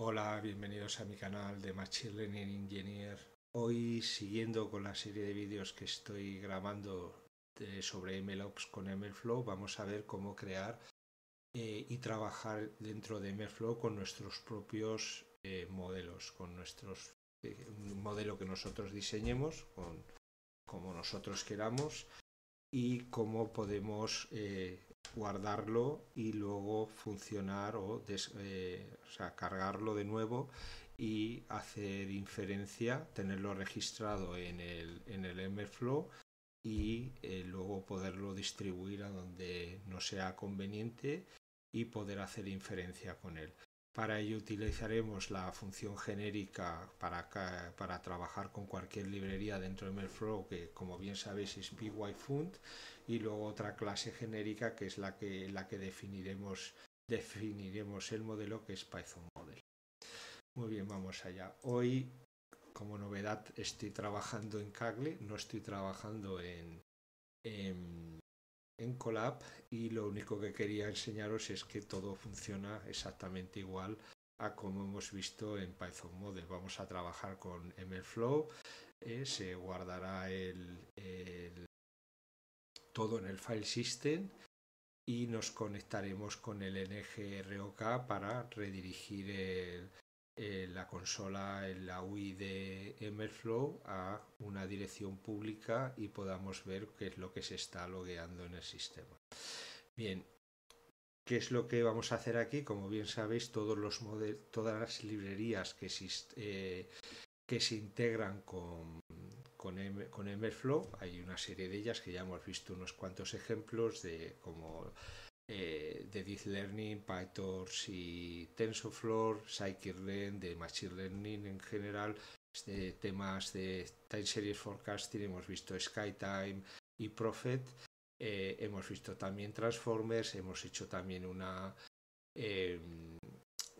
Hola, bienvenidos a mi canal de Machine Learning Engineer. Hoy, siguiendo con la serie de vídeos que estoy grabando sobre MLOps con MLflow, vamos a ver cómo crear eh, y trabajar dentro de MLflow con nuestros propios eh, modelos, con nuestros eh, un modelo que nosotros diseñemos, con como nosotros queramos y cómo podemos guardarlo y luego funcionar o, sea, cargarlo de nuevo y hacer inferencia, tenerlo registrado en el, en el MFlow y luego poderlo distribuir a donde no sea conveniente y poder hacer inferencia con él. Para ello utilizaremos la función genérica para, para trabajar con cualquier librería dentro de MLflow que como bien sabéis es pyfund y luego otra clase genérica que es la que, la que definiremos, definiremos el modelo que es Python Model. Muy bien, vamos allá. Hoy como novedad estoy trabajando en Kaggle, no estoy trabajando en, en en Colab y lo único que quería enseñaros es que todo funciona exactamente igual a como hemos visto en Python Model. Vamos a trabajar con MLflow, eh, se guardará el, todo en el file system y nos conectaremos con el NGROK para redirigir la consola, la UI de MLflow a una dirección pública y podamos ver qué es lo que se está logueando en el sistema. Bien, ¿qué es lo que vamos a hacer aquí? Como bien sabéis, todos los todas las librerías que, eh, que se integran con, con, con MLflow, hay una serie de ellas que ya hemos visto unos cuantos ejemplos de como eh, de Deep Learning, PyTorch y TensorFlow, Scikit-learn, de Machine Learning en general, de temas de Time Series Forecasting, hemos visto SkyTime y Prophet, eh, hemos visto también Transformers, hemos hecho también una em,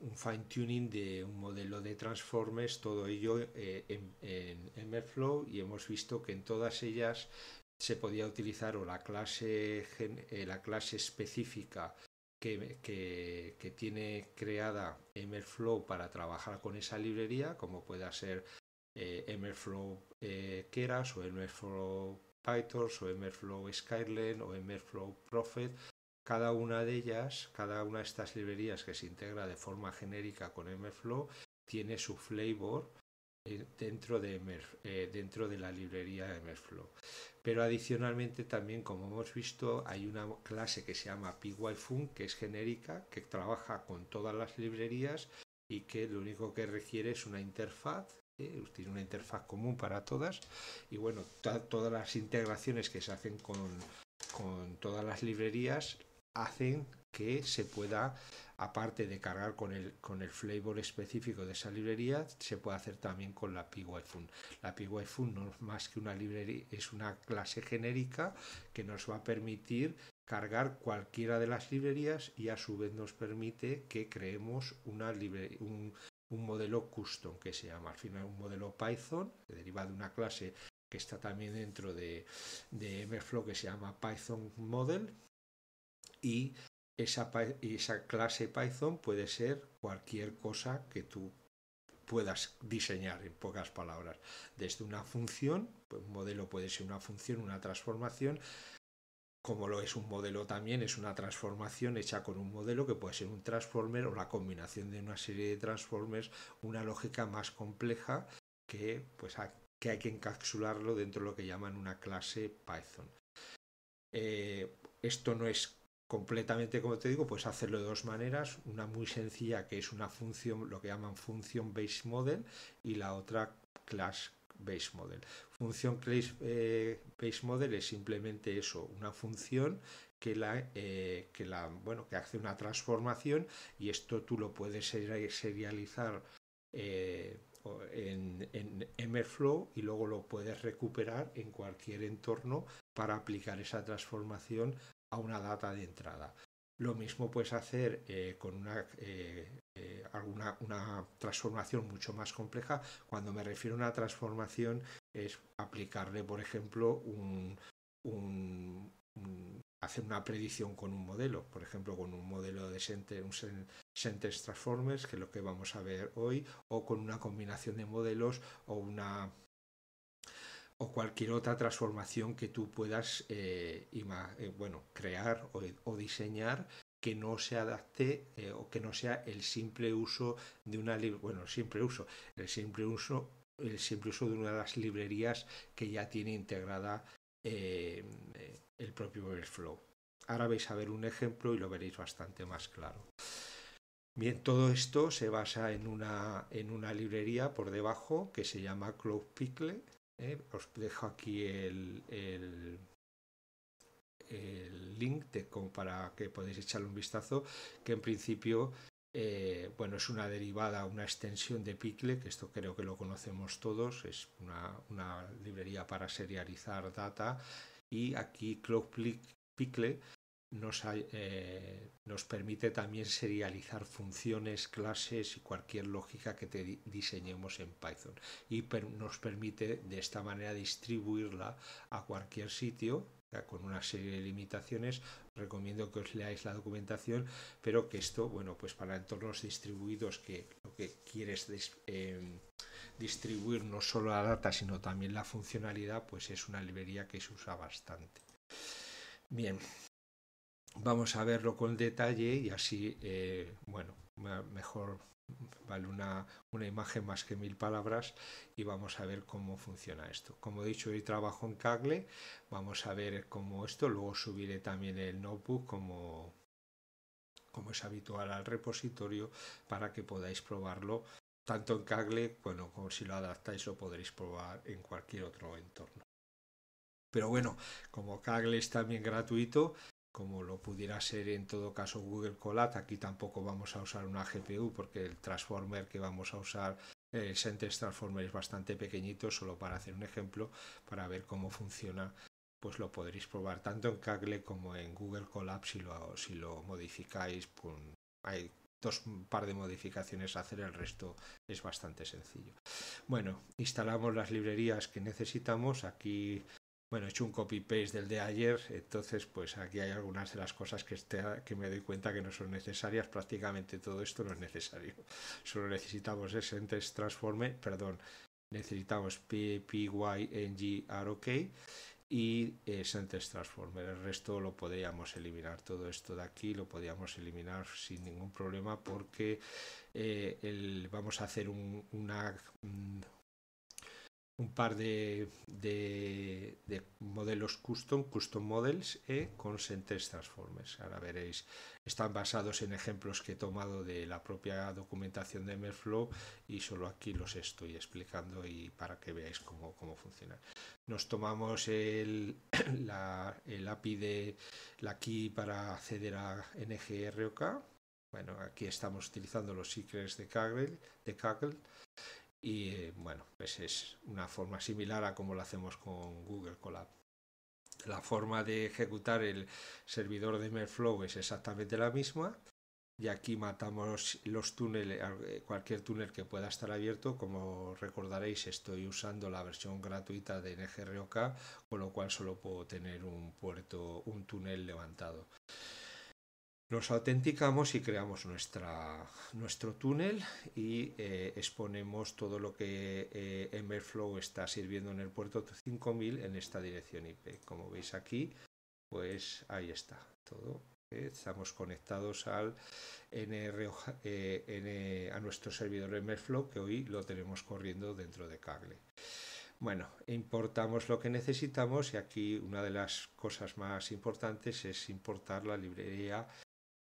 un fine tuning de un modelo de Transformers, todo ello eh, en, en y hemos visto que en todas ellas se podía utilizar o la clase, eh, la clase específica que, que, tiene creada MLflow para trabajar con esa librería, como pueda ser eh, MLflow eh, Keras o MLflow PyTorch o MLflow Skyline o MLflow Prophet. Cada una de ellas, cada una de estas librerías que se integra de forma genérica con MLflow, tiene su flavor eh, dentro de, eh, dentro de la librería MLflow. Pero adicionalmente también, como hemos visto, hay una clase que se llama PyFun, que es genérica, que trabaja con todas las librerías y que lo único que requiere es una interfaz eh, tiene una interfaz común para todas y bueno, todas las integraciones que se hacen con, con todas las librerías hacen que se pueda, aparte de cargar con el, con el flavor específico de esa librería, se puede hacer también con la PyFun. La PyFun no es más que una librería, es una clase genérica que nos va a permitir cargar cualquiera de las librerías y a su vez nos permite que creemos una un, un modelo custom que se llama al final un modelo Python que deriva de una clase que está también dentro de, de que se llama Python Model y esa, clase Python puede ser cualquier cosa que tú puedas diseñar en pocas palabras. Desde una función, pues un modelo puede ser una función, una transformación, como lo es un modelo también, es una transformación hecha con un modelo que puede ser un transformer o la combinación de una serie de transformers, una lógica más compleja que, pues, que hay que encapsularlo dentro de lo que llaman una clase Python. Eh, esto no es completamente, como te digo, puedes hacerlo de dos maneras. Una muy sencilla que es una función, lo que llaman función base model, y la otra class base model. Función class eh, base model es simplemente eso, una función que la, eh, que la, bueno, que hace una transformación y esto tú lo puedes serializar eh, en, en MLflow y luego lo puedes recuperar en cualquier entorno para aplicar esa transformación a una data de entrada. Lo mismo puedes hacer eh, con una, eh, eh, alguna, una transformación mucho más compleja. Cuando me refiero a una transformación es aplicarle, por ejemplo, un, hacer una predicción con un modelo, por ejemplo, con un modelo de Sentence Transformers, que es lo que vamos a ver hoy, o con una combinación de modelos o una o cualquier otra transformación que tú puedas eh, eh, bueno, crear o, diseñar que no se adapte eh, o que no sea el simple uso de una bueno simple uso el simple uso el simple uso de una de las librerías que ya tiene integrada el propio Overflow. Ahora vais a ver un ejemplo y lo veréis bastante más claro. Bien, todo esto se basa en una, en una librería por debajo que se llama Cloud Pickle. ¿Eh? Os dejo aquí el, el, link para que podáis echarle un vistazo, que en principio eh, bueno, es una derivada, una extensión de Pickle, que esto creo que lo conocemos todos, es una, una librería para serializar data y aquí Cloud Pickle nos, eh, nos, permite también serializar funciones, clases y cualquier lógica que te diseñemos en Python. Y nos permite de esta manera distribuirla a cualquier sitio con una serie de limitaciones. Recomiendo que os leáis la documentación pero que esto bueno pues para entornos distribuidos que lo que quieres em, distribuir no solo la data sino también la funcionalidad pues es una librería que se usa bastante. Bien vamos a verlo con detalle y así, eh, bueno, mejor vale una, una, imagen más que mil palabras y vamos a ver cómo funciona esto. Como he dicho, hoy trabajo en Kaggle, vamos a ver cómo esto, luego subiré también el notebook como, como es habitual al repositorio para que podáis probarlo tanto en Kaggle, bueno, como si lo adaptáis lo podréis probar en cualquier otro entorno. Pero bueno, como Kaggle es también gratuito, como lo pudiera ser en todo caso Google Colab. Aquí tampoco vamos a usar una GPU porque el transformer que vamos a usar, el Sentence Transformer es bastante pequeñito, solo para hacer un ejemplo, para ver cómo funciona, pues lo podréis probar tanto en Kaggle como en Google Colab si lo, si lo modificáis. Pues, hay dos par de modificaciones a hacer, el resto es bastante sencillo. Bueno, instalamos las librerías que necesitamos. Aquí bueno, he hecho un copy-paste del de ayer, entonces pues aquí hay algunas de las cosas que, este, me doy cuenta que no son necesarias, prácticamente todo esto no es necesario. Solo necesitamos Sentence Transformer, perdón, necesitamos PYNG y eh, Sentence Transformer. El resto lo podríamos eliminar, todo esto de aquí lo podríamos eliminar sin ningún problema porque eh, vamos a hacer un, una un par de, de, modelos custom, custom models eh, con Sentence Transformers. Ahora veréis, están basados en ejemplos que he tomado de la propia documentación de MLflow y solo aquí los estoy explicando y para que veáis cómo, cómo funciona. Nos tomamos el, la, el API de la key para acceder a NGROK. Bueno, aquí estamos utilizando los secrets de Kaggle, de Kaggle y eh, bueno, pues es una forma similar a como lo hacemos con Google Colab. La forma de ejecutar el servidor de MailFlow es exactamente la misma y aquí matamos los túneles, eh, cualquier túnel que pueda estar abierto. Como recordaréis, estoy usando la versión gratuita de NGROK, con lo cual solo puedo tener un puerto, un túnel levantado. Nos autenticamos y creamos nuestra, nuestro túnel y eh, exponemos todo lo que eh, está sirviendo en el puerto 5000 en esta dirección IP. Como veis aquí, pues ahí está todo. Eh, estamos conectados al NR, eh, a nuestro servidor Emberflow que hoy lo tenemos corriendo dentro de Kaggle. Bueno, importamos lo que necesitamos y aquí una de las cosas más importantes es importar la librería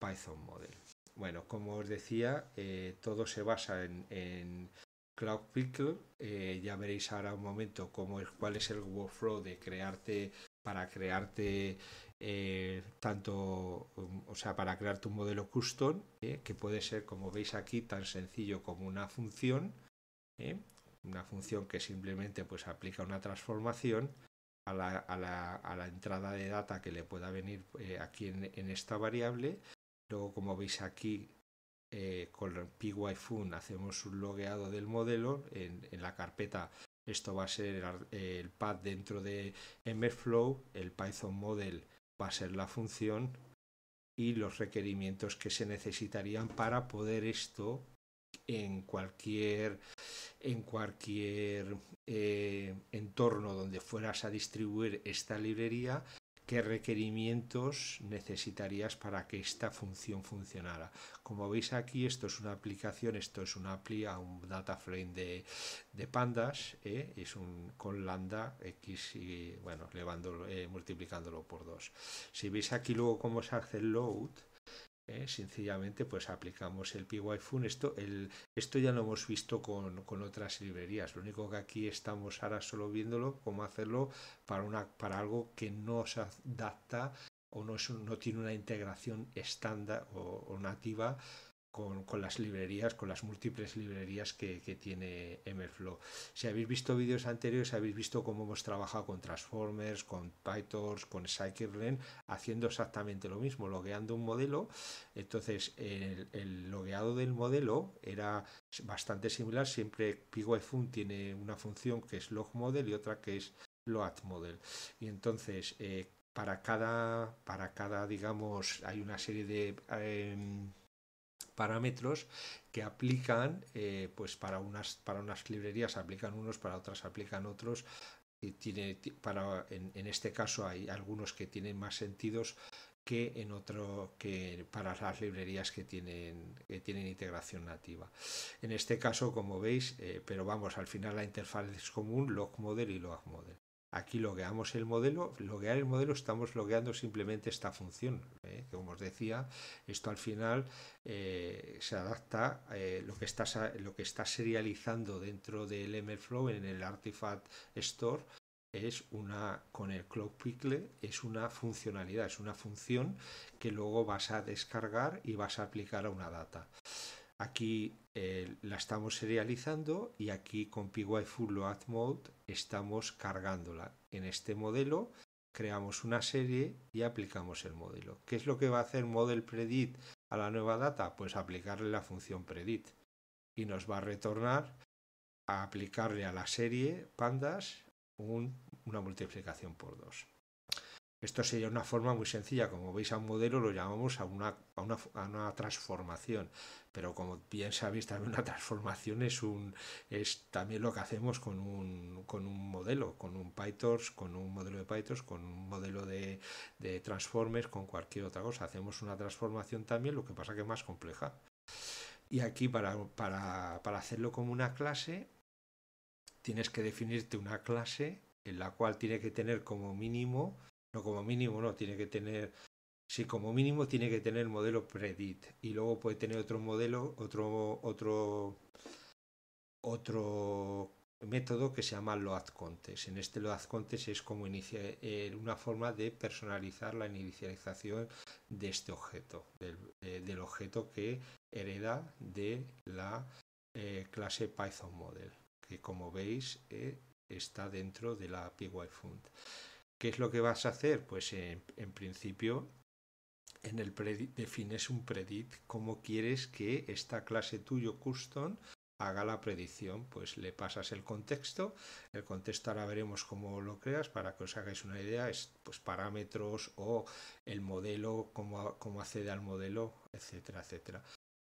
Python Model. Bueno, como os decía, eh, todo se basa en, Cloud Pickle. Eh, ya veréis ahora un momento cómo es, cuál es el workflow de crearte para crearte eh, tanto, um, o sea, para crearte un modelo custom, que puede ser, como veis aquí, tan sencillo como una función, una función que simplemente pues aplica una transformación a la entrada de data que le pueda venir aquí en, esta variable Luego, como veis aquí, eh, con PyFun hacemos un logueado del modelo. En, la carpeta esto va a ser el, pad dentro de MFlow, el Python Model va a ser la función y los requerimientos que se necesitarían para poder esto en cualquier en cualquier eh, entorno donde fueras a distribuir esta librería qué requerimientos necesitarías para que esta función funcionara. Como veis aquí, esto es una aplicación, esto es una API a un data frame de, de pandas, ¿eh? es un con lambda x y bueno, eh, multiplicándolo por 2. Si veis aquí luego cómo se hace el load, ¿eh? sencillamente pues aplicamos el PyFun esto, el, esto ya lo hemos visto con, otras librerías lo único que aquí estamos ahora solo viéndolo cómo hacerlo para, una, para algo que no se adapta o no, no tiene una integración estándar o nativa con, las librerías, con las múltiples librerías que, tiene MLflow. Si habéis visto vídeos anteriores, habéis visto cómo hemos trabajado con Transformers, con PyTorch, con Scikit-learn, haciendo exactamente lo mismo, logueando un modelo. Entonces, el, el logueado del modelo era bastante similar. Siempre PyFun tiene una función que es logModel y otra que es loadModel. Y entonces, eh, para cada, para cada, digamos, hay una serie de... Eh, parámetros que aplican, eh, pues para unas, para unas librerías aplican unos, para otras aplican otros. Tiene, para, en, en este caso hay algunos que tienen más sentidos que en otro que para las librerías que tienen que tienen integración nativa en este caso como veis eh, pero vamos al final la interfaz es común log model y log model Aquí logueamos el modelo, loguear el modelo estamos logueando simplemente esta función, ¿eh? como os decía, esto al final eh, se adapta eh, lo que está lo que está serializando dentro del MLflow en el Artifact Store es una con el Cloud Pickle es una funcionalidad, es una función que luego vas a descargar y vas a aplicar a una data. Aquí eh, la estamos serializando y aquí con Full Load Mode estamos cargándola. En este modelo creamos una serie y aplicamos el modelo. ¿Qué es lo que va a hacer Model Predict a la nueva data? Pues aplicarle la función Predict y nos va a retornar a aplicarle a la serie pandas una multiplicación por 2. Esto sería una forma muy sencilla, como veis a un modelo lo llamamos a una, a una, a una transformación, pero como bien sabéis también una transformación es, un, es también lo que hacemos con un, con un modelo, con un PyTorch, con un modelo de PyTorch, con un modelo de, de Transformers, con cualquier otra cosa. Hacemos una transformación también, lo que pasa que es más compleja. Y aquí para, para, para hacerlo como una clase, tienes que definirte una clase en la cual tiene que tener como mínimo no, como mínimo no, tiene que tener, sí, como mínimo tiene que tener modelo predit y luego puede tener otro modelo, otro, otro, otro método que se llama load contest. En este load contest es como inicia, eh, una forma de personalizar la inicialización de este objeto, del, eh, objeto que hereda de la eh, clase Python Model, que como veis está dentro de la PyFund. ¿Qué es lo que vas a hacer? Pues en, principio en el defines un predict cómo quieres que esta clase tuyo custom haga la predicción, pues le pasas el contexto, el contexto ahora veremos cómo lo creas para que os hagáis una idea, es pues parámetros o el modelo, cómo, cómo accede al modelo, etcétera, etcétera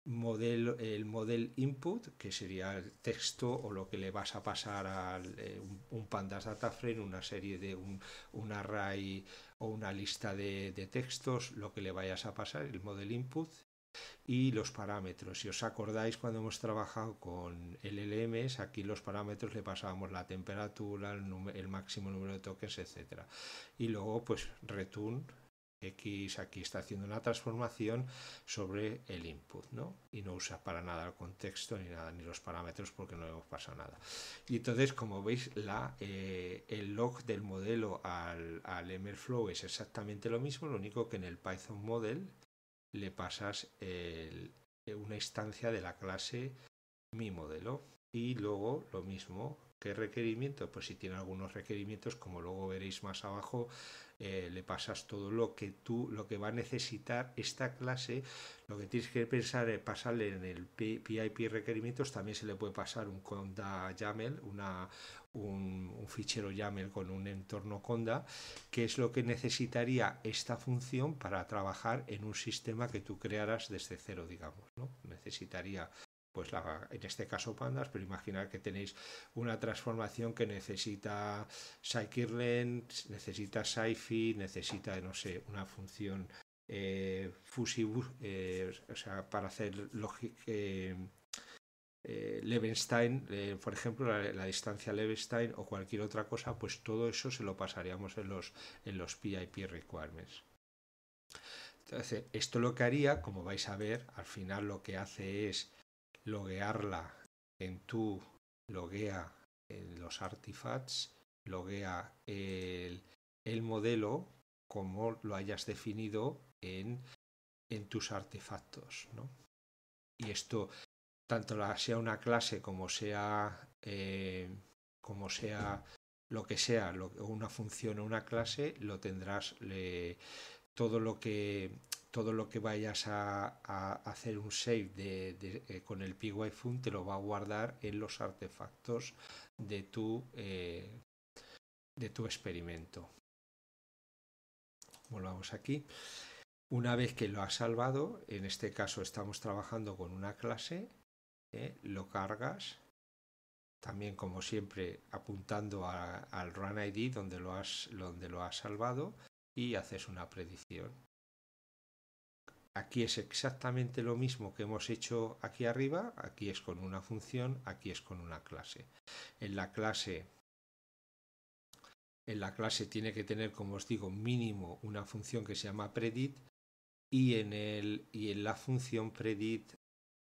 modelo, el model input, que sería el texto o lo que le vas a pasar a eh, un, pandas data frame, una serie de un, un array o una lista de, textos, lo que le vayas a pasar, el model input y los parámetros. Si os acordáis cuando hemos trabajado con LLMs, aquí los parámetros le pasábamos la temperatura, el, el máximo número de tokens, etcétera. Y luego pues return X aquí está haciendo una transformación sobre el input, ¿no? Y no usa para nada el contexto ni nada, ni los parámetros porque no hemos pasado nada. Y entonces, como veis, la, eh, el log del modelo al, al MLflow es exactamente lo mismo, lo único que en el Python Model le pasas una instancia de la clase mi modelo y luego lo mismo ¿Qué requerimientos? Pues si tiene algunos requerimientos, como luego veréis más abajo, eh, le pasas todo lo que tú, lo que va a necesitar esta clase. Lo que tienes que pensar es pasarle en el PIP requerimientos, también se le puede pasar un conda YAML, una, un, un, fichero YAML con un entorno conda, que es lo que necesitaría esta función para trabajar en un sistema que tú crearas desde cero, digamos. ¿no? Necesitaría pues la, en este caso pandas, pero imaginar que tenéis una transformación que necesita scikit-learn, necesita sci necesita, no sé, una función eh, eh, o sea, para hacer eh, eh, Levenstein, por ejemplo, la, distancia Levenstein o cualquier otra cosa, pues todo eso se lo pasaríamos en los, en los PIP requirements. Entonces, esto lo que haría, como vais a ver, al final lo que hace es loguearla en tu loguea en los artifacts, loguea el, el modelo como lo hayas definido en, en tus artefactos. ¿no? Y esto, tanto la, sea una clase como sea, eh, como sea lo que sea, una función o una clase, lo tendrás le, todo lo que todo lo que vayas a, hacer un save de, eh, con el PyFun te lo va a guardar en los artefactos de tu, eh, de tu experimento. Volvamos aquí. Una vez que lo has salvado, en este caso estamos trabajando con una clase, eh, lo cargas, también como siempre apuntando al run ID donde lo has, donde lo has salvado y haces una predicción. Aquí es exactamente lo mismo que hemos hecho aquí arriba, aquí es con una función, aquí es con una clase. En la clase en la clase tiene que tener, como os digo, mínimo una función que se llama predit y en, el, y en la función predit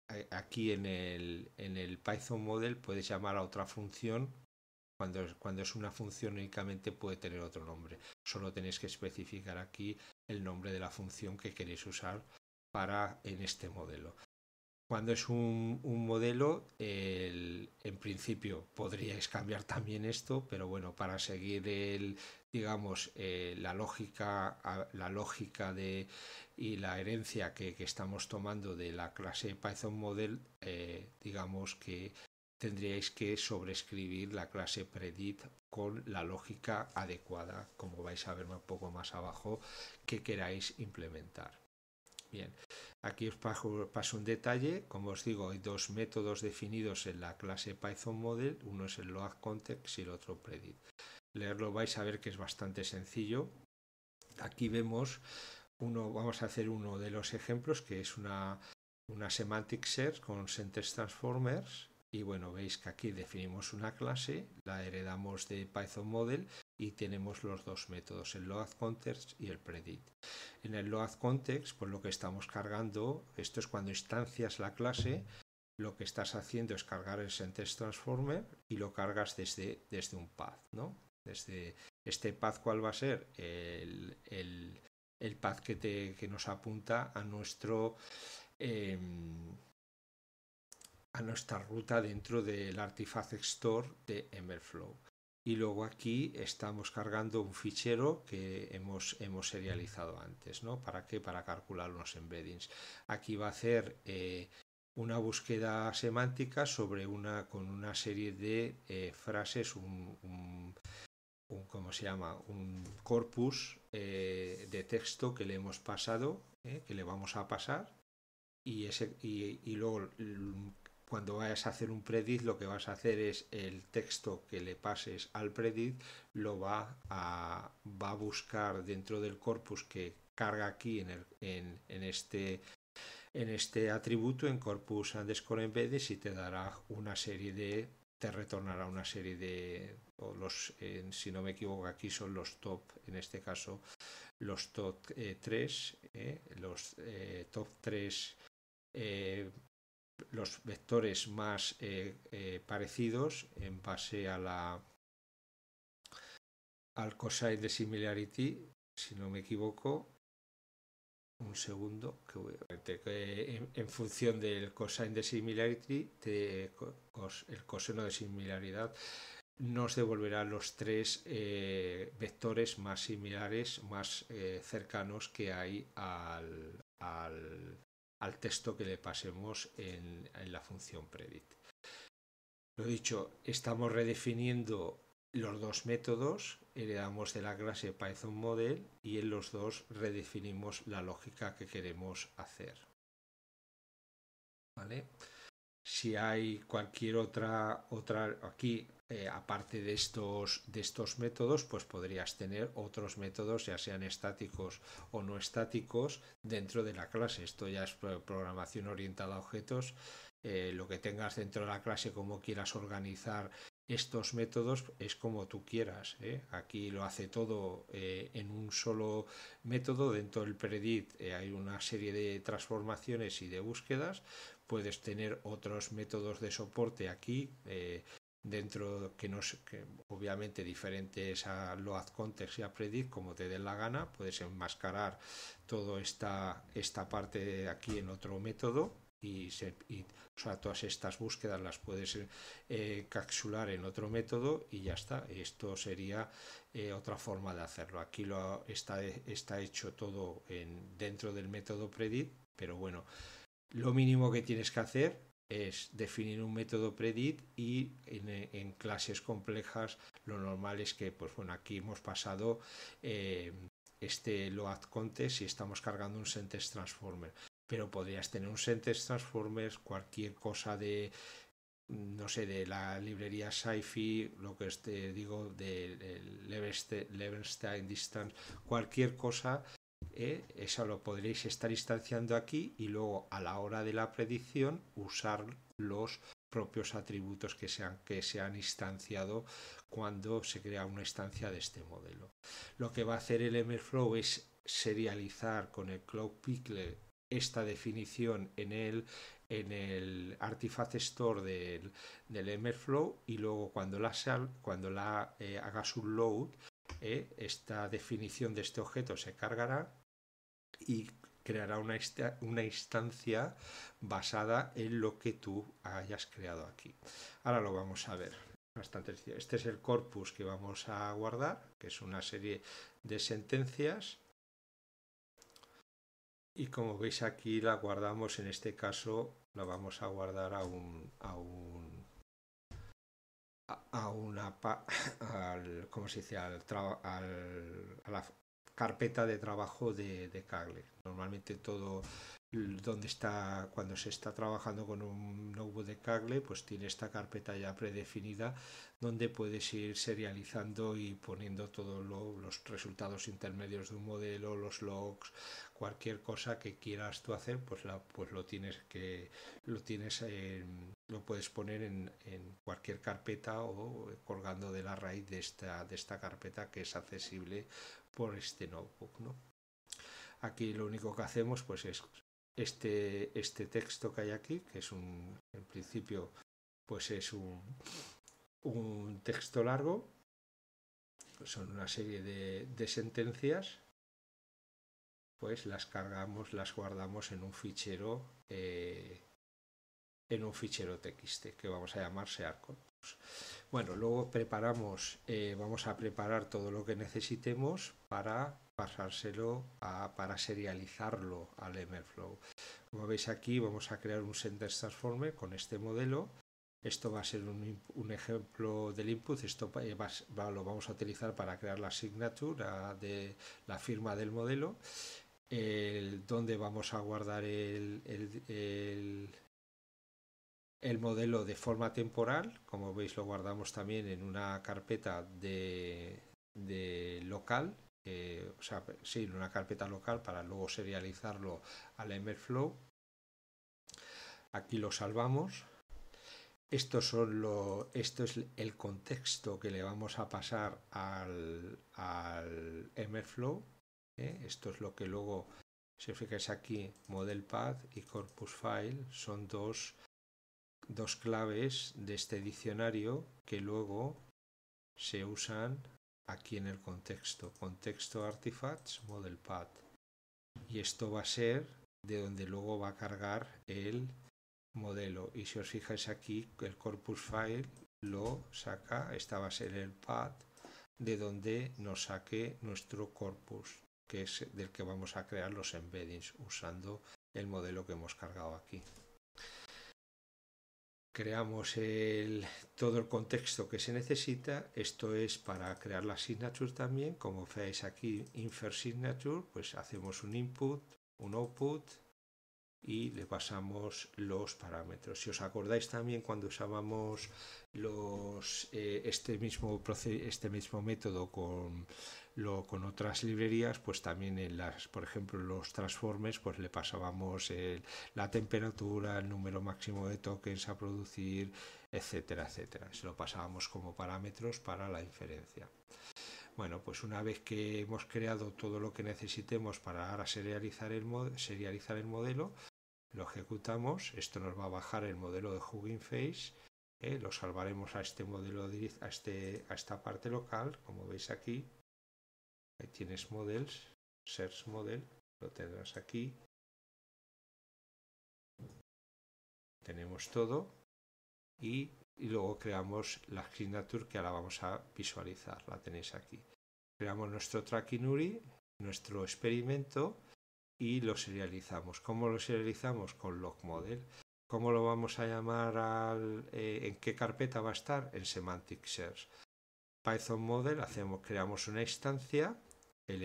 eh, aquí en el, en el Python model puedes llamar a otra función cuando, cuando es una función únicamente puede tener otro nombre. Solo tenéis que especificar aquí el nombre de la función que queréis usar para en este modelo. Cuando es un, modelo, en principio podríais cambiar también esto, pero bueno, para seguir el, digamos, eh, la lógica, la lógica de y la herencia que, estamos tomando de la clase Python Model, eh, digamos que tendríais que sobreescribir la clase predit con la lógica adecuada, como vais a ver un poco más abajo, que queráis implementar. Bien, aquí os paso, un detalle. Como os digo, hay dos métodos definidos en la clase Python Model. Uno es el load context y el otro predit. Leerlo vais a ver que es bastante sencillo. Aquí vemos uno, vamos a hacer uno de los ejemplos que es una, una semantic search con sentence transformers y bueno, veis que aquí definimos una clase, la heredamos de Python Model y tenemos los dos métodos, el load context y el predit. En el load context, pues lo que estamos cargando, esto es cuando instancias la clase, lo que estás haciendo es cargar el sentence transformer y lo cargas desde, desde un path, ¿no? Desde este path, ¿cuál va a ser? El, el, path que, te, que nos apunta a nuestro... Em, a nuestra ruta dentro del Artifact Store de Emberflow y luego aquí estamos cargando un fichero que hemos, hemos serializado antes, ¿no? ¿Para qué? Para calcular los embeddings. Aquí va a hacer eh, una búsqueda semántica sobre una, con una serie de eh, frases, un, un, ¿cómo se llama? Un corpus eh, de texto que le hemos pasado, que le vamos a pasar y, ese, y luego cuando vayas a hacer un predit, lo que vas a hacer es el texto que le pases al predit, lo va a, va a buscar dentro del corpus que carga aquí en, el, en, en este en este atributo en corpus underscore embedded y te dará una serie de te retornará una serie de los si no me equivoco aquí son los top en este caso los top 3 eh, eh, los eh, top 3 los vectores más eh, eh, parecidos en base a la al cosine de similarity, si no me equivoco, un segundo, que en, función del cosine de similarity, el coseno de similaridad, nos devolverá los tres eh, vectores más similares, más cercanos que hay al, texto que le pasemos en, en la función predict. Lo dicho, estamos redefiniendo los dos métodos, heredamos de la clase Python Model y en los dos redefinimos la lógica que queremos hacer. ¿Vale? Si hay cualquier otra, otra aquí, eh, aparte de estos, de estos métodos, pues podrías tener otros métodos, ya sean estáticos o no estáticos, dentro de la clase. Esto ya es programación orientada a objetos. Eh, lo que tengas dentro de la clase, como quieras organizar estos métodos es como tú quieras. ¿eh? Aquí lo hace todo en un solo método. Dentro del predit hay una serie de transformaciones y de búsquedas. Puedes tener otros métodos de soporte aquí dentro que no que obviamente diferentes a load context y a predict como te den la gana. Puedes enmascarar toda esta, esta parte de aquí en otro método y, o sea, todas estas búsquedas las puedes eh, capsular en otro método y ya está. Esto sería eh, otra forma de hacerlo. Aquí lo está, está hecho todo en, dentro del método predict, pero bueno, lo mínimo que tienes que hacer es definir un método predict y en, clases complejas lo normal es que, pues bueno, aquí hemos pasado eh, este load contest y estamos cargando un sentence transformer. Pero podrías tener un sentence transformers, cualquier cosa de no sé, de la librería sci lo que te digo, de, Levenstein Distance, cualquier cosa, ¿eh? eso lo podréis estar instanciando aquí y luego a la hora de la predicción usar los propios atributos que se han, que se han instanciado cuando se crea una instancia de este modelo. Lo que va a hacer el MFlow es serializar con el Cloud Pickle esta definición en el, en el Artifact Store del, del MFlow y luego cuando la, sal, cuando la eh, hagas un load, eh, esta definición de este objeto se cargará y creará una, una instancia basada en lo que tú hayas creado aquí. Ahora lo vamos a ver. Bastante Este es el corpus que vamos a guardar, que es una serie de sentencias y como veis aquí la guardamos en este caso la vamos a guardar a un a un a una al, ¿cómo se dice? Al, al, a la carpeta de trabajo de, de Cagle. Normalmente todo donde está cuando se está trabajando con un notebook de Cagle pues tiene esta carpeta ya predefinida donde puedes ir serializando y poniendo todos los resultados intermedios de un modelo los logs cualquier cosa que quieras tú hacer pues la pues lo tienes que lo tienes lo puedes poner en, en, cualquier carpeta o colgando de la raíz de esta de esta carpeta que es accesible por este notebook ¿no? aquí lo único que hacemos pues es este, este texto que hay aquí, que es un, en principio, pues es un, un texto largo, son una serie de, de sentencias, pues las cargamos, las guardamos en un fichero, eh, en un fichero TXT que vamos a llamar SearCorpus. Bueno, luego preparamos, eh, vamos a preparar todo lo que necesitemos para pasárselo a, para serializarlo al MLflow. Como veis aquí vamos a crear un sentence transformer con este modelo. Esto va a ser un, un ejemplo del input, esto va, lo vamos a utilizar para crear la signature de la firma del modelo, el, donde vamos a guardar el modelo de forma temporal, como veis lo guardamos también en una carpeta de, de local, o sea, sí, en una carpeta local para luego serializarlo al MLflow. Aquí lo salvamos. Esto, son lo, esto es el contexto que le vamos a pasar al, al MLflow. ¿eh? Esto es lo que luego, si fijáis aquí, model path y corpus file son dos dos claves de este diccionario que luego se usan aquí en el contexto. Contexto artifacts model path. Y esto va a ser de donde luego va a cargar el modelo. Y si os fijáis aquí, el corpus file lo saca, esta va a ser el path de donde nos saque nuestro corpus, que es del que vamos a crear los embeddings usando el modelo que hemos cargado aquí. Creamos el, todo el contexto que se necesita. Esto es para crear la signature también. Como veis aquí, insert signature, pues hacemos un input, un output, y le pasamos los parámetros. Si os acordáis también cuando usábamos los, eh, este, mismo este mismo método con, lo, con otras librerías, pues también en las, por ejemplo, los transformes, pues le pasábamos la temperatura, el número máximo de tokens a producir, etcétera, etcétera. Se lo pasábamos como parámetros para la inferencia. Bueno, pues una vez que hemos creado todo lo que necesitemos para ahora serializar el, modelo, lo ejecutamos, esto nos va a bajar el modelo de Hugging Face, ¿eh? lo salvaremos a este modelo, este, a esta parte local, como veis aquí, ahí tienes models, search model, lo tendrás aquí, tenemos todo y y luego creamos la signature que ahora vamos a visualizar, la tenéis aquí. Creamos nuestro tracking URI, nuestro experimento y lo serializamos. ¿Cómo lo serializamos? Con log model. ¿Cómo lo vamos a llamar? Al, eh, ¿En qué carpeta va a estar? En semantic search. Python model, hacemos, creamos una instancia, el,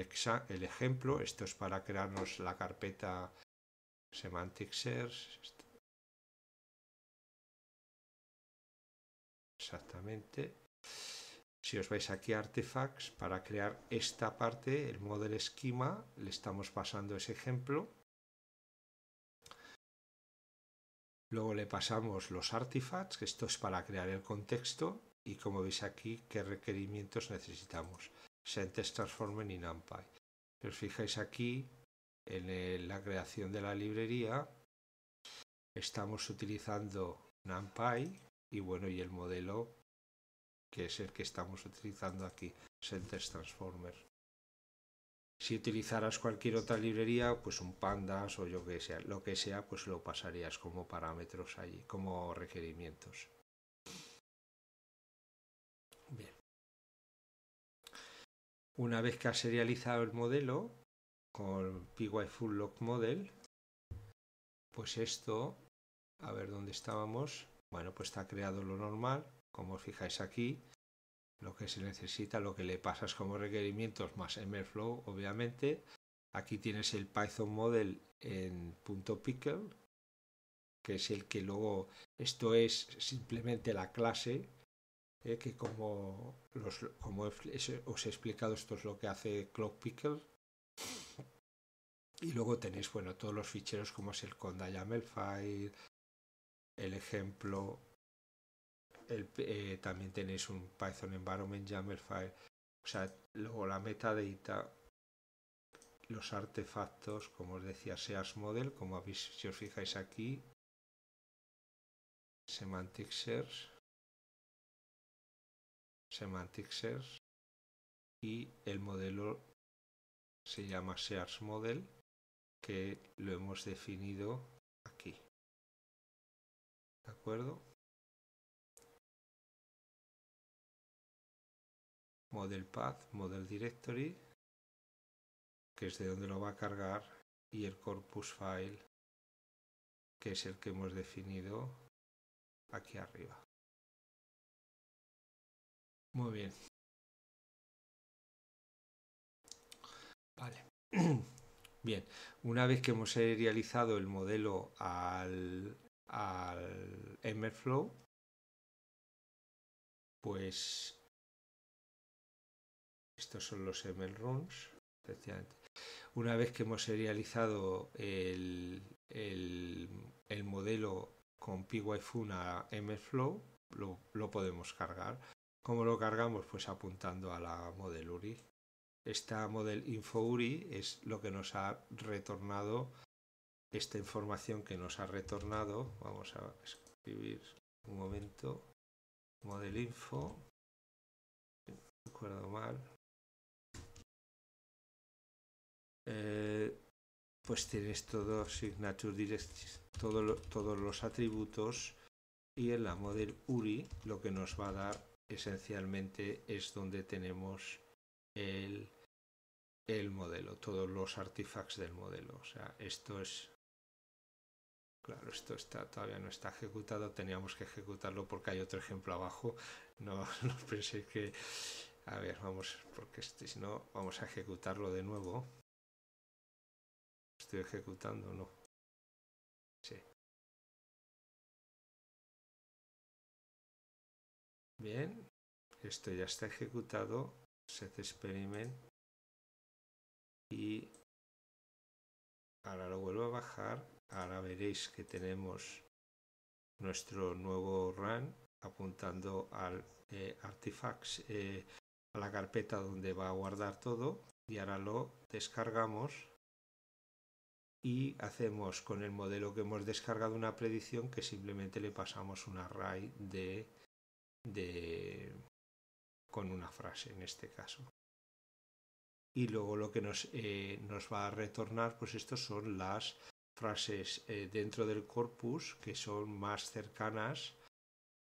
el ejemplo, esto es para crearnos la carpeta semantic search, exactamente. Si os vais aquí a Artifacts, para crear esta parte, el model esquema, le estamos pasando ese ejemplo. Luego le pasamos los artifacts, que esto es para crear el contexto, y como veis aquí, qué requerimientos necesitamos. Sentence Transformer y NumPy. Si os fijáis aquí, en la creación de la librería, estamos utilizando NumPy, y bueno, y el modelo que es el que estamos utilizando aquí, Sentence Transformer. Si utilizaras cualquier otra librería, pues un pandas o yo que sea, lo que sea, pues lo pasarías como parámetros allí, como requerimientos. Bien. Una vez que has serializado el modelo con PY Lock Model, pues esto, a ver dónde estábamos, bueno, pues está creado lo normal, como os fijáis aquí, lo que se necesita, lo que le pasas como requerimientos más MLflow, obviamente. Aquí tienes el Python model en .pickle, que es el que luego, esto es simplemente la clase, eh, que como, como os he explicado, esto es lo que hace ClockPickle. Y luego tenéis, bueno, todos los ficheros como es el conda YAML file, el ejemplo, eh, también tenéis un Python Environment YAML file, o sea, luego la metadata, los artefactos, como os decía, SEARS Model, como habéis, si os fijáis aquí, Semantic Search, Semantic Search, y el modelo se llama SEARS Model, que lo hemos definido. ¿De acuerdo? Model Path, Model Directory, que es de donde lo va a cargar, y el corpus file, que es el que hemos definido aquí arriba. Muy bien. Vale. Bien, una vez que hemos serializado el modelo al, al MLflow, pues estos son los ML runs. Una vez que hemos serializado el, el, modelo con PyFun a MLflow, lo, lo podemos cargar. ¿Cómo lo cargamos? Pues apuntando a la model URI. Esta model info URI es lo que nos ha retornado esta información que nos ha retornado. Vamos a escribir un momento. Model info. recuerdo mal. Eh, pues tienes todo signature direct, todos los atributos y en la model URI lo que nos va a dar esencialmente es donde tenemos el, el modelo, todos los artifacts del modelo. O sea, esto es Claro, esto está, todavía no está ejecutado, teníamos que ejecutarlo porque hay otro ejemplo abajo. No, no pensé que... A ver, vamos, porque este, si no, vamos a ejecutarlo de nuevo. Estoy ejecutando, no. Sí. Bien, esto ya está ejecutado. Set experiment. Y ahora lo vuelvo a bajar ahora veréis que tenemos nuestro nuevo run apuntando al eh, artifacts eh, a la carpeta donde va a guardar todo. Y ahora lo descargamos y hacemos con el modelo que hemos descargado una predicción que simplemente le pasamos un array de, de con una frase en este caso. Y luego lo que nos, eh, nos va a retornar pues estos son las frases eh, dentro del corpus que son más cercanas.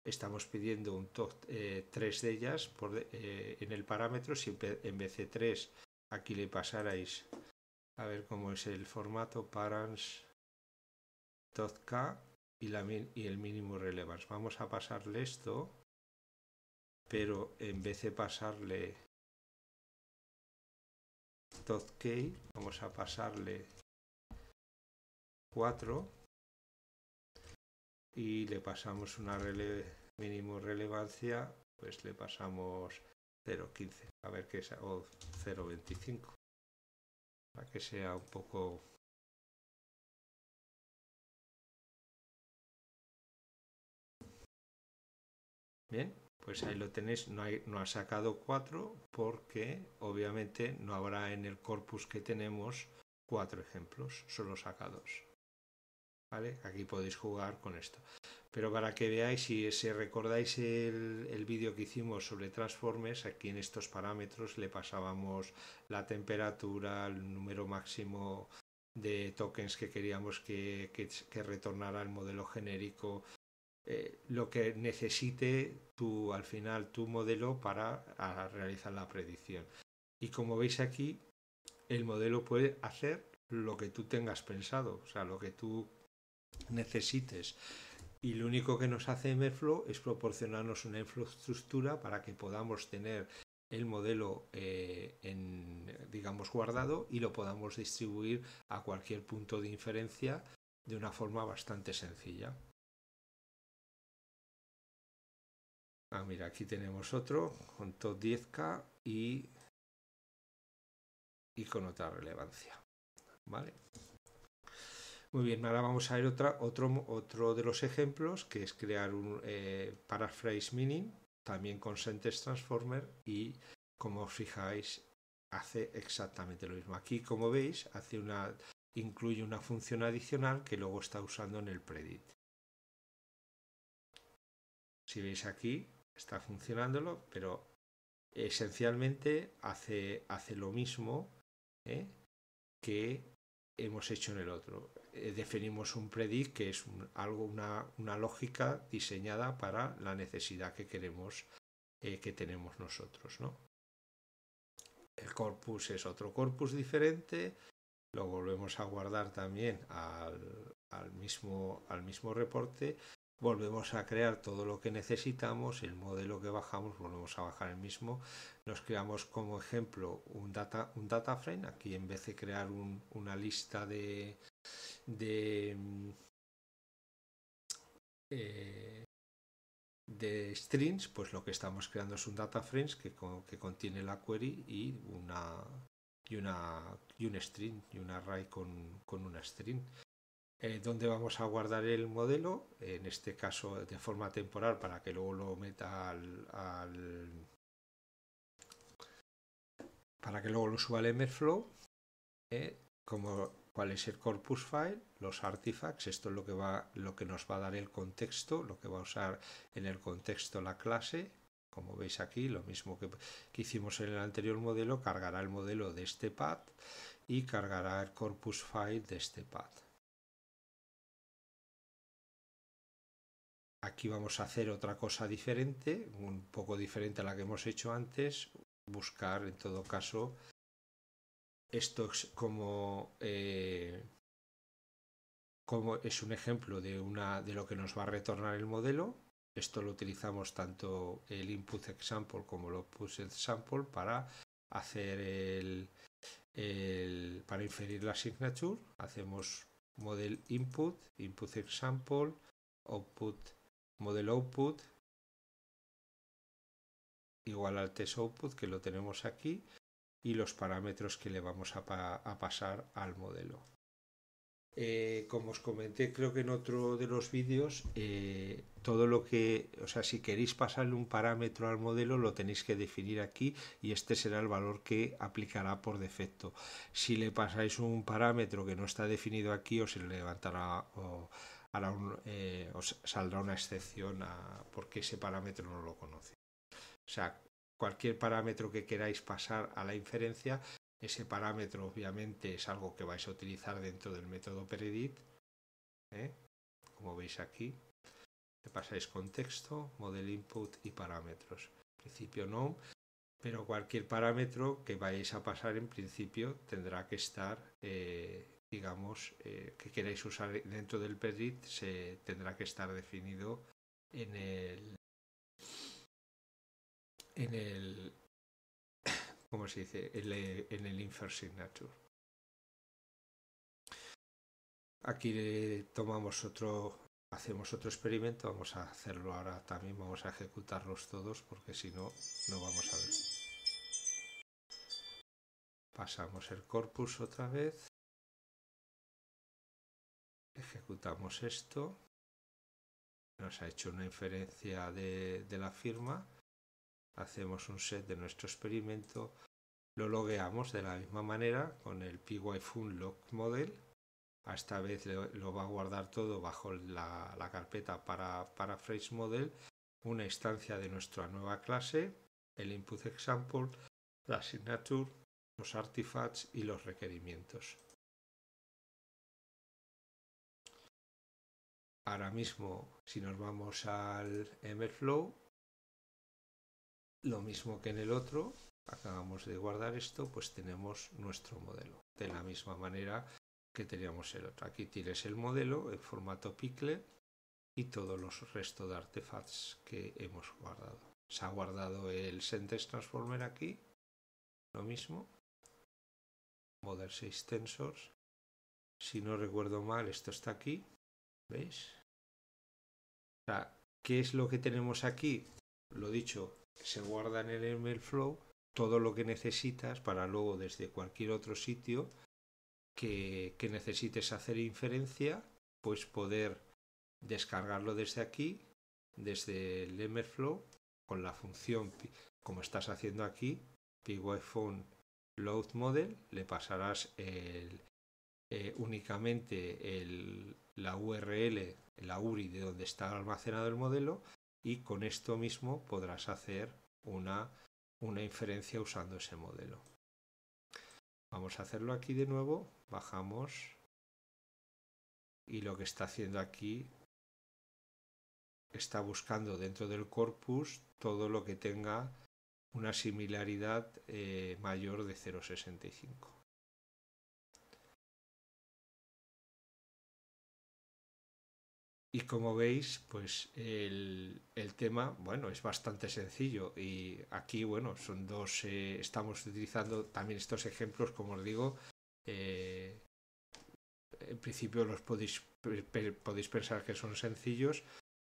Estamos pidiendo un top eh, tres de ellas por, eh, en el parámetro. Si en vez de tres aquí le pasarais a ver cómo es el formato params k y, la, y el mínimo relevance. Vamos a pasarle esto, pero en vez de pasarle k vamos a pasarle 4 y le pasamos una mínimo relevancia, pues le pasamos 0.15, a ver qué es, o 0.25, para que sea un poco Bien, pues ahí lo tenéis, no, hay, no ha sacado 4 porque obviamente no habrá en el corpus que tenemos cuatro ejemplos, solo Aquí podéis jugar con esto. Pero para que veáis, si, si recordáis el, el vídeo que hicimos sobre transformes, aquí en estos parámetros le pasábamos la temperatura, el número máximo de tokens que queríamos que, que, retornara el modelo genérico, eh, lo que necesite tu, al final tu modelo para realizar la predicción. Y como veis aquí, el modelo puede hacer lo que tú tengas pensado, o sea, lo que tú necesites. Y lo único que nos hace MFlow es proporcionarnos una infraestructura para que podamos tener el modelo eh, en, digamos, guardado y lo podamos distribuir a cualquier punto de inferencia de una forma bastante sencilla. Ah, mira, aquí tenemos otro con todo 10K y, y con otra relevancia. ¿Vale? Muy bien, ahora vamos a ver otra, otro, otro de los ejemplos, que es crear un eh, paraphrase meaning, también con sentence transformer, y como os fijáis, hace exactamente lo mismo. Aquí, como veis, hace una, incluye una función adicional que luego está usando en el predict. Si veis aquí, está funcionándolo, pero esencialmente hace, hace lo mismo ¿eh? que hemos hecho en el otro. Eh, definimos un predict que es algo, una, una, lógica diseñada para la necesidad que queremos eh, que tenemos nosotros. ¿no? El corpus es otro corpus diferente, lo volvemos a guardar también al, al, mismo, al mismo reporte volvemos a crear todo lo que necesitamos, el modelo que bajamos, volvemos a bajar el mismo, nos creamos como ejemplo un data, un data frame, aquí en vez de crear una lista de, de, eh, de strings, pues lo que estamos creando es un data frame que, que contiene la query y una y una y un string y un array con, con una string. Eh, donde vamos a guardar el modelo, en este caso de forma temporal para que luego lo meta al, para que luego lo suba al MFlow, eh, como cuál es el corpus file, los artifacts, esto es lo que va, lo que nos va a dar el contexto, lo que va a usar en el contexto la clase, como veis aquí, lo mismo que, que hicimos en el anterior modelo, cargará el modelo de este path y cargará el corpus file de este path. aquí vamos a hacer otra cosa diferente, un poco diferente a la que hemos hecho antes, buscar en todo caso esto como, eh, como es un ejemplo de, una, de lo que nos va a retornar el modelo. Esto lo utilizamos tanto el input example como el output example para hacer el, el para inferir la signature. Hacemos model input, input example, output, model output igual al test output que lo tenemos aquí y los parámetros que le vamos a, pasar al modelo. Eh, como os comenté, creo que en otro de los vídeos, eh, todo lo que, o sea, si queréis pasarle un parámetro al modelo, lo tenéis que definir aquí y este será el valor que aplicará por defecto. Si le pasáis un parámetro que no está definido aquí, os levantará o, eh, os saldrá una excepción porque ese parámetro no lo conoce. O sea, cualquier parámetro que queráis pasar a la inferencia, ese parámetro obviamente es algo que vais a utilizar dentro del método predit, ¿eh? como veis aquí. Le pasáis contexto, model input y parámetros. En principio no, pero cualquier parámetro que vayáis a pasar en principio tendrá que estar, eh, digamos, eh, que queráis usar dentro del predit, se tendrá que estar definido en el en el ¿cómo se dice? en el infer signature. Aquí tomamos otro, hacemos otro experimento, vamos a hacerlo ahora también, vamos a ejecutarlos todos porque si no, no vamos a ver. Pasamos el corpus otra vez. Ejecutamos esto. Nos ha hecho una inferencia de, de la firma hacemos un set de nuestro experimento, lo logueamos de la misma manera con el pyfun log model. esta vez lo va a guardar todo bajo la, carpeta para, para model, una instancia de nuestra nueva clase, el input example, la signature, los artifacts y los requerimientos. Ahora mismo, si nos vamos al MLflow, lo mismo que en el otro, acabamos de guardar esto, pues tenemos nuestro modelo. De la misma manera que teníamos el otro. Aquí tienes el modelo en formato pickle y todos los restos de artefacts que hemos guardado. Se ha guardado el sentence transformer aquí, lo mismo. Model 6 tensors. Si no recuerdo mal, esto está aquí. ¿Veis? ¿qué es lo que tenemos aquí? Lo dicho, se guarda en el MLflow todo lo que necesitas para luego desde cualquier otro sitio que, necesites hacer inferencia, pues poder descargarlo desde aquí, desde el MLflow, con la función como estás haciendo aquí, pyphone load model, le pasarás el, eh, únicamente el, la URL, la URI de donde está almacenado el modelo y con esto mismo podrás hacer una, una inferencia usando ese modelo. Vamos a hacerlo aquí de nuevo, bajamos y lo que está haciendo aquí está buscando dentro del corpus todo lo que tenga una similaridad eh, mayor de 0,65. Y como veis, pues el, tema, bueno, es bastante sencillo. Y aquí, bueno, son dos, eh, estamos utilizando también estos ejemplos, como os digo. Eh, en principio los podéis, podéis pensar que son sencillos,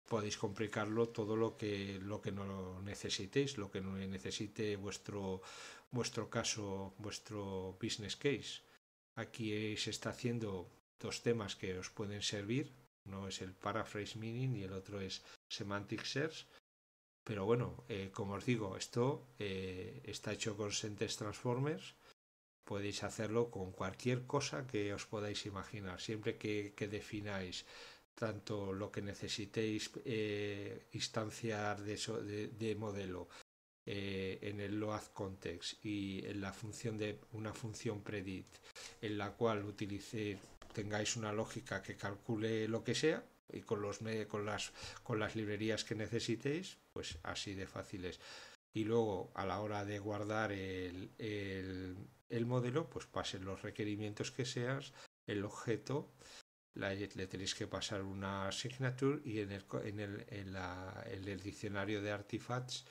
podéis complicarlo todo lo que, lo que no necesitéis, lo que no necesite vuestro, vuestro caso, vuestro business case. Aquí se está haciendo dos temas que os pueden servir uno es el paraphrase meaning y el otro es semantic search. Pero bueno, eh, como os digo, esto eh, está hecho con sentence transformers. Podéis hacerlo con cualquier cosa que os podáis imaginar. Siempre que, defináis tanto lo que necesitéis eh, instanciar de, de, modelo en el load context y en la función de una función predict en la cual utilicéis tengáis una lógica que calcule lo que sea, y con, los, con, las, con las librerías que necesitéis, pues así de fáciles. Y luego a la hora de guardar el, el, modelo, pues pasen los requerimientos que seas, el objeto, le tenéis que pasar una signature y en el, en el, en la, en el diccionario de artifacts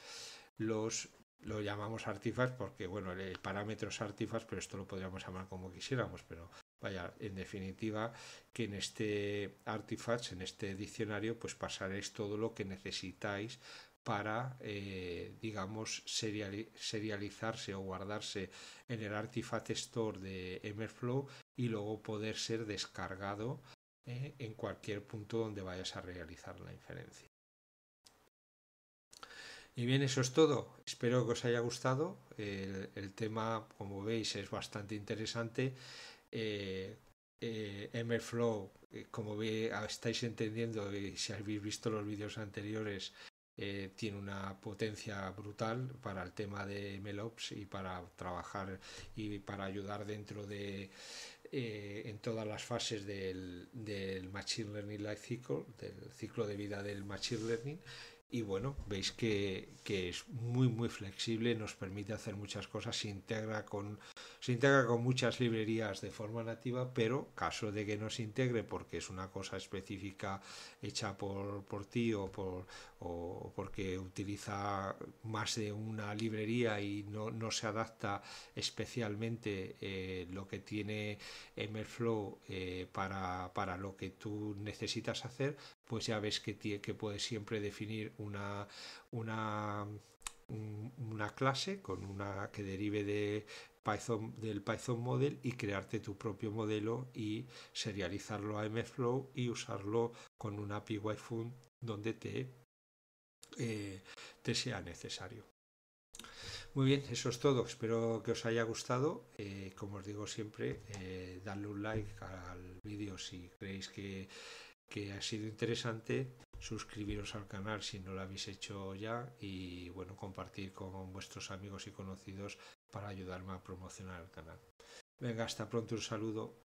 los lo llamamos artifacts porque bueno el parámetro es artifacts pero esto lo podríamos llamar como quisiéramos pero vaya en definitiva que en este artifacts en este diccionario pues pasaréis todo lo que necesitáis para eh, digamos serializarse o guardarse en el artifact store de Emerflow y luego poder ser descargado eh, en cualquier punto donde vayas a realizar la inferencia y bien, eso es todo. Espero que os haya gustado. El, tema, como veis, es bastante interesante. Eh, eh, MLflow, eh, como ve, estáis entendiendo y si habéis visto los vídeos anteriores, tiene una potencia brutal para el tema de MLOps y para trabajar y para ayudar dentro de en todas las fases del, del Machine Learning Life Cycle, del ciclo de vida del Machine Learning y bueno, veis que, es muy muy flexible, nos permite hacer muchas cosas, se integra con se integra con muchas librerías de forma nativa, pero caso de que no se integre porque es una cosa específica hecha por, por ti o por o porque utiliza más de una librería y no, no se adapta especialmente eh, lo que tiene MLflow eh, para, para lo que tú necesitas hacer, pues ya ves que, que puedes siempre definir una, una, una clase con una que derive de Python, del Python Model y crearte tu propio modelo y serializarlo a MFlow y usarlo con una API Wi-Fi donde te, eh, te sea necesario. Muy bien, eso es todo. Espero que os haya gustado. Eh, como os digo siempre, eh, dadle un like al vídeo si creéis que que ha sido interesante. Suscribiros al canal si no lo habéis hecho ya y bueno, compartir con vuestros amigos y conocidos para ayudarme a promocionar el canal. Venga, hasta pronto, un saludo.